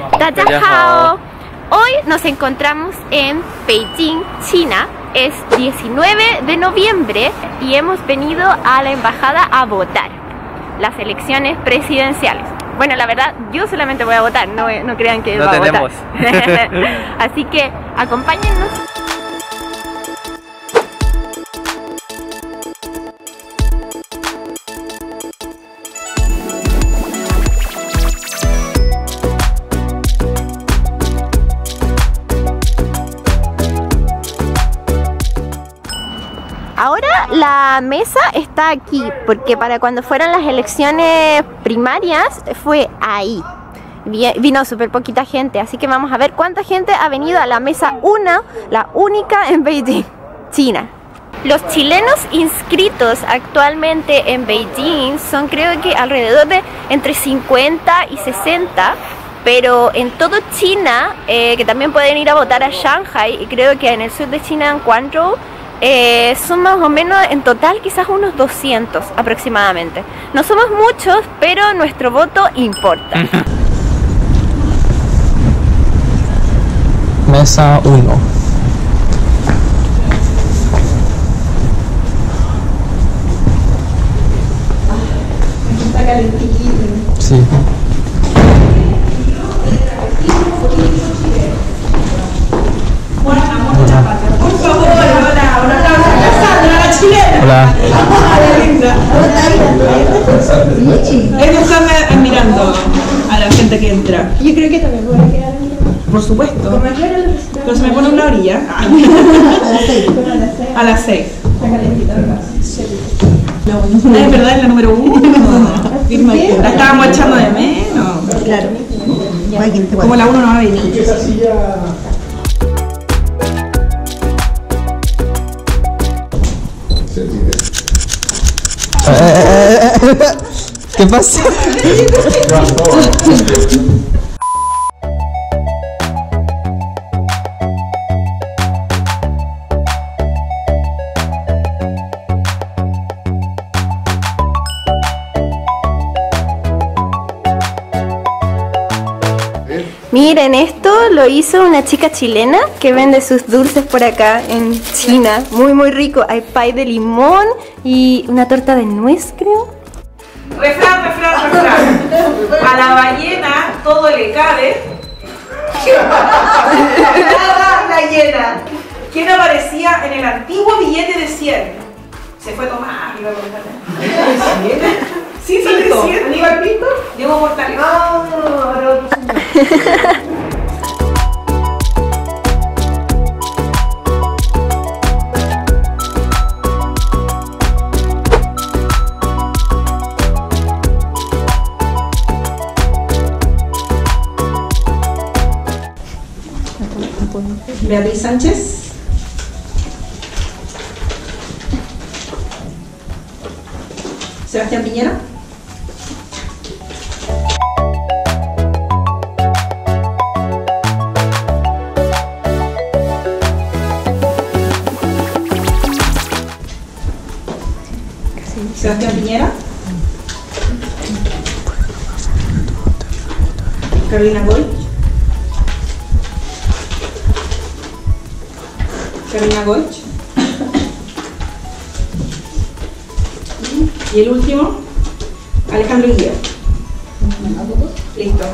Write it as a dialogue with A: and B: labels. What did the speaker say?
A: Dajao. Hoy nos encontramos en Beijing, China. Es 19 de noviembre y hemos venido a la embajada a votar las elecciones presidenciales. Bueno, la verdad, yo solamente voy a votar, no, no crean que
B: No
A: va a votar. Así que acompáñennos. La mesa está aquí, porque para cuando fueron las elecciones primarias fue ahí. Vi- Vino súper poquita gente, así que vamos a ver cuánta gente ha venido a la mesa 1, la única en Beijing, China. Los chilenos inscritos actualmente en Beijing son creo que alrededor de entre 50 y 60, pero en todo China, eh, que también pueden ir a votar a Shanghai, y creo que en el sur de China, en Guangzhou, eh, son más o menos en total quizás unos 200 aproximadamente. No somos muchos, pero nuestro voto importa.
B: Mesa 1. Hola.
C: Es de estarme admirando a la gente que entra.
D: Yo creo que también voy a quedar
C: Por supuesto. Pero se me pone una orilla. A las 6. Es verdad, es la número uno. La estábamos echando de menos.
D: Claro.
C: Como la uno no va a venir.
B: ¿Qué pasa?
A: Miren, esto lo hizo una chica chilena que vende sus dulces por acá en China. Muy, muy rico. Hay pay de limón y una torta de nuez, creo.
C: Refrán, refrán, refrán. A la ballena todo le cabe. Nada la llena. ¿Quién aparecía en el antiguo billete de 100? Se fue Tomás. iba a contar. Sí, sí, de 100. Aníbal Pinto. Diego Portales. Ah, ahora otro señor. Beatriz Sánchez. Sebastián Piñera. Sebastián Piñera. Carolina Goy. Carolina Goich. Y el último, Alejandro Guía. Listo.